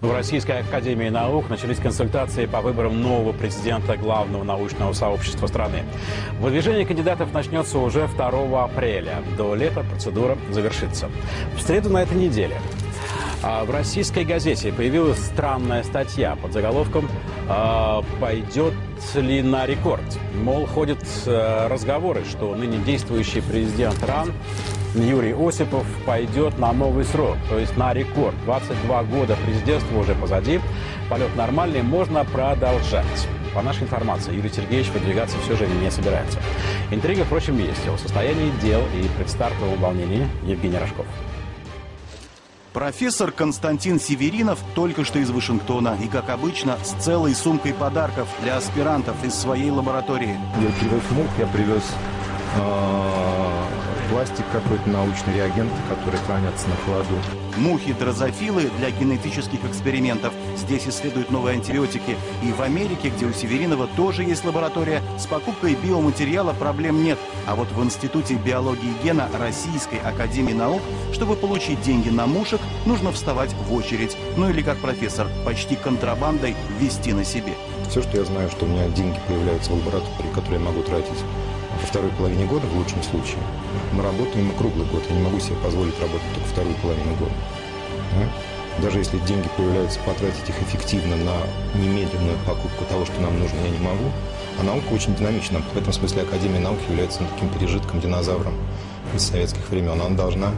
В Российской Академии Наук начались консультации по выборам нового президента главного научного сообщества страны. Выдвижение кандидатов начнется уже 2 апреля. До лета процедура завершится. В среду на этой неделе а в российской газете появилась странная статья под заголовком а, «Пойдет ли на рекорд?». Мол, ходят э, разговоры, что ныне действующий президент РАН Юрий Осипов пойдет на новый срок, то есть на рекорд. 22 года президентства уже позади, полет нормальный, можно продолжать. По нашей информации, Юрий Сергеевич выдвигаться все же не собирается. Интрига, впрочем, есть. О состоянии дел и предстартовом волнении Евгений Рожков. Профессор Константин Северинов только что из Вашингтона и, как обычно, с целой сумкой подарков для аспирантов из своей лаборатории. Я привез мух, я привез э, пластик какой-то, научный реагент, который хранятся на холоду. Мухи дрозофилы для генетических экспериментов. Здесь исследуют новые антибиотики. И в Америке, где у Северинова тоже есть лаборатория, с покупкой биоматериала проблем нет. А вот в Институте биологии гена Российской Академии Наук, чтобы получить деньги на мушек, нужно вставать в очередь. Ну или как профессор, почти контрабандой вести на себе. Все, что я знаю, что у меня деньги появляются в лаборатории, которые я могу тратить во второй половине года, в лучшем случае, мы работаем круглый год. Я не могу себе позволить работать только вторую половину года. Да? Даже если деньги появляются, потратить их эффективно на немедленную покупку того, что нам нужно, я не могу. А наука очень динамична. В этом смысле Академия наук является таким пережитком, динозавром из советских времен. Она должна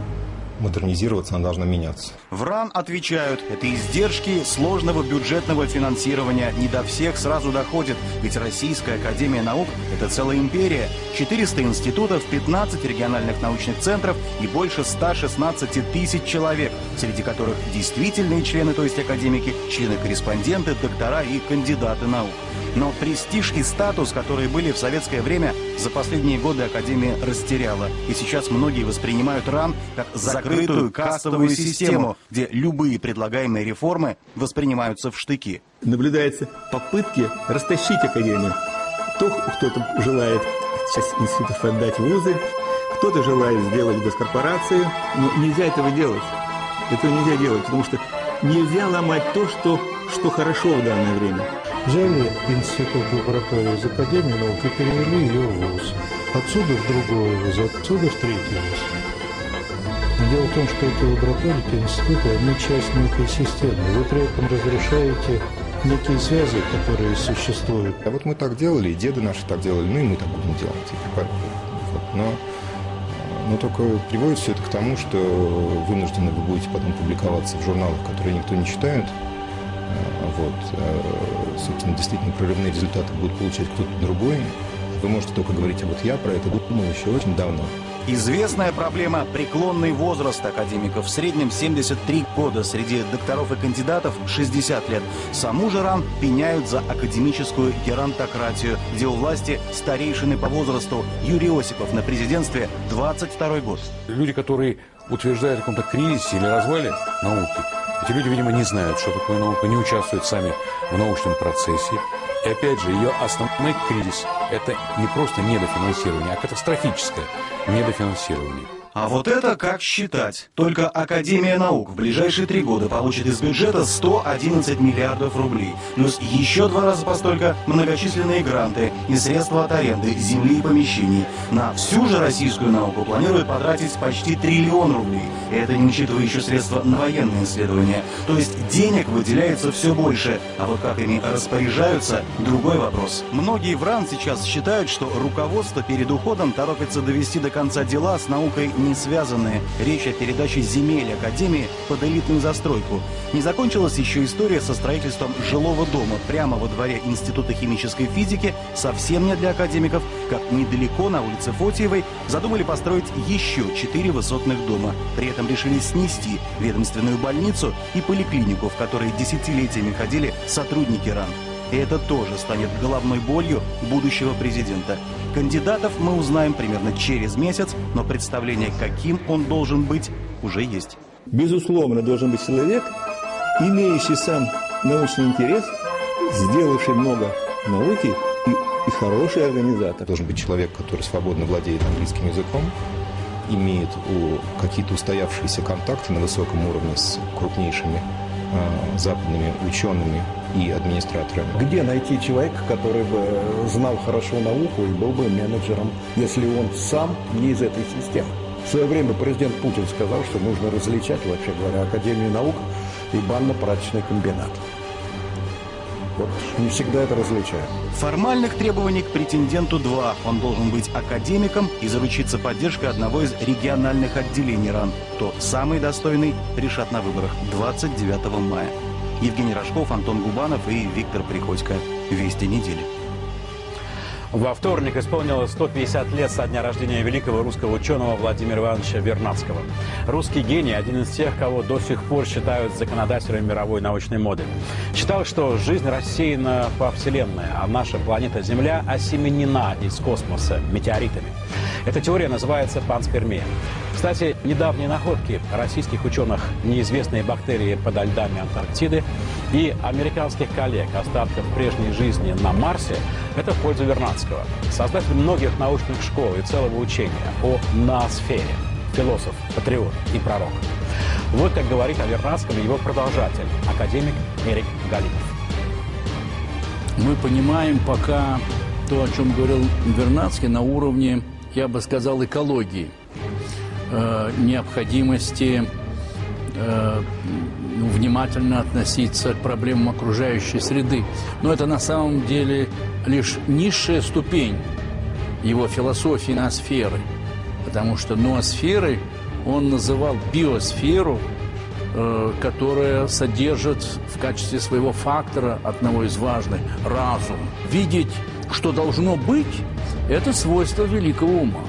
модернизироваться, она должна меняться. В РАН отвечают, это издержки сложного бюджетного финансирования. Не до всех сразу доходит, ведь Российская Академия Наук – это целая империя. 400 институтов, 15 региональных научных центров и больше 116 тысяч человек, среди которых действительные члены, то есть академики, члены-корреспонденты, доктора и кандидаты наук. Но престиж и статус, которые были в советское время, за последние годы Академия растеряла. И сейчас многие воспринимают РАН как закрытую кастовую систему, где любые предлагаемые реформы воспринимаются в штыки. Наблюдаются попытки растащить Академию. То кто-то желает сейчас институтов отдать вузы, кто-то желает сделать госкорпорацию, но нельзя этого делать. Этого нельзя делать, потому что нельзя ломать то, что, что хорошо в данное время. Взяли институт лаборатории из Академии наук и перевели ее в ВУЗ. Отсюда в другой ВУЗ, отсюда в третий ВУЗ. Дело в том, что эти лаборатории, эти институты, они часть некой системы. Вы при этом разрушаете некие связи, которые существуют. А вот мы так делали, и деды наши так делали, ну и мы так будем делать. Вот. Но, но только приводит все это к тому, что вынуждены вы будете потом публиковаться в журналах, которые никто не читает, вот, э, собственно, действительно прорывные результаты будет получать кто-то другой. Вы можете только говорить, а вот я про это думал еще очень давно. Известная проблема – преклонный возраст академиков. В среднем 73 года, среди докторов и кандидатов 60 лет. Саму же РАН пеняют за академическую геронтократию, где у власти старейшины по возрасту Юрий Осипов на президентстве 22 год. Люди, которые утверждают о каком-то кризисе или развале науки, эти люди, видимо, не знают, что такое наука, не участвуют сами в научном процессе. И опять же, ее основной кризис – это не просто недофинансирование, а катастрофическое недофинансирование. А вот это как считать. Только Академия наук в ближайшие три года получит из бюджета 111 миллиардов рублей. Плюс еще два раза по столько многочисленные гранты и средства от аренды земли и помещений. На всю же российскую науку планируют потратить почти триллион рублей. И это не учитывая еще средства на военные исследования. То есть денег выделяется все больше. А вот как ими распоряжаются – другой вопрос. Многие в РАН сейчас считают, что руководство перед уходом торопится довести до конца дела с наукой не связанные. Речь о передаче земель Академии под элитную застройку. Не закончилась еще история со строительством жилого дома прямо во дворе Института химической физики, совсем не для академиков, как недалеко на улице Фотиевой задумали построить еще четыре высотных дома. При этом решили снести ведомственную больницу и поликлинику, в которой десятилетиями ходили сотрудники РАН. И это тоже станет головной болью будущего президента. Кандидатов мы узнаем примерно через месяц, но представление, каким он должен быть, уже есть. Безусловно, должен быть человек, имеющий сам научный интерес, сделавший много науки и, и хороший организатор. Должен быть человек, который свободно владеет английским языком, имеет какие-то устоявшиеся контакты на высоком уровне с крупнейшими э, западными учеными и администраторами. Где найти человека, который бы знал хорошо науку и был бы менеджером, если он сам не из этой системы? В свое время президент Путин сказал, что нужно различать, вообще говоря, Академию наук и банно-прачечный комбинат. Вот не всегда это различают. Формальных требований к претенденту два. Он должен быть академиком и заручиться поддержкой одного из региональных отделений РАН. Кто самый достойный, решат на выборах 29 мая. Евгений Рожков, Антон Губанов и Виктор Приходько. Вести недели. Во вторник исполнилось 150 лет со дня рождения великого русского ученого Владимира Ивановича Вернадского. Русский гений – один из тех, кого до сих пор считают законодателем мировой научной моды. Считал, что жизнь рассеяна по Вселенной, а наша планета Земля осеменена из космоса метеоритами. Эта теория называется панспермия. Кстати, недавние находки российских ученых неизвестные бактерии подо льдами Антарктиды и американских коллег остатков прежней жизни на Марсе – это в пользу Вернадского, создатель многих научных школ и целого учения о ноосфере, философ, патриот и пророк. Вот как говорит о Вернадском его продолжатель, академик Эрик Галимов. Мы понимаем пока то, о чем говорил Вернадский, на уровне, я бы сказал, экологии – Э, необходимости э, ну, внимательно относиться к проблемам окружающей среды. Но это на самом деле лишь низшая ступень его философии ноосферы. Потому что ноосферой он называл биосферу, э, которая содержит в качестве своего фактора, одного из важных, разум. Видеть, что должно быть, это свойство великого ума.